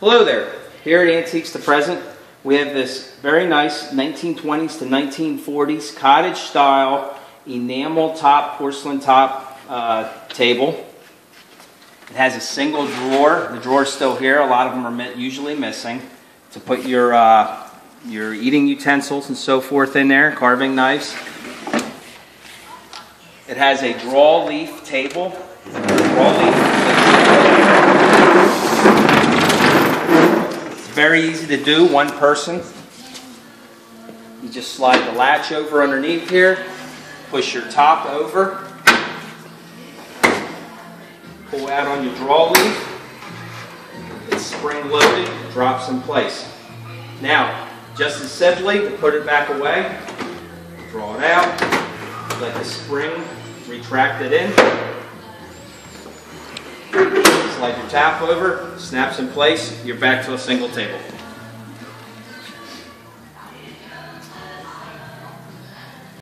Hello there. Here at Antiques to Present, we have this very nice 1920s to 1940s cottage style enamel top, porcelain top uh, table. It has a single drawer. The drawer's still here. A lot of them are usually missing to put your uh, your eating utensils and so forth in there, carving knives. It has a draw leaf table. Draw leaf very easy to do, one person. You just slide the latch over underneath here, push your top over, pull out on your draw leaf. It's spring loaded, drops in place. Now, just as simply, to put it back away, draw it out, let the spring retract it in. Slide your tap over, snaps in place, you're back to a single table.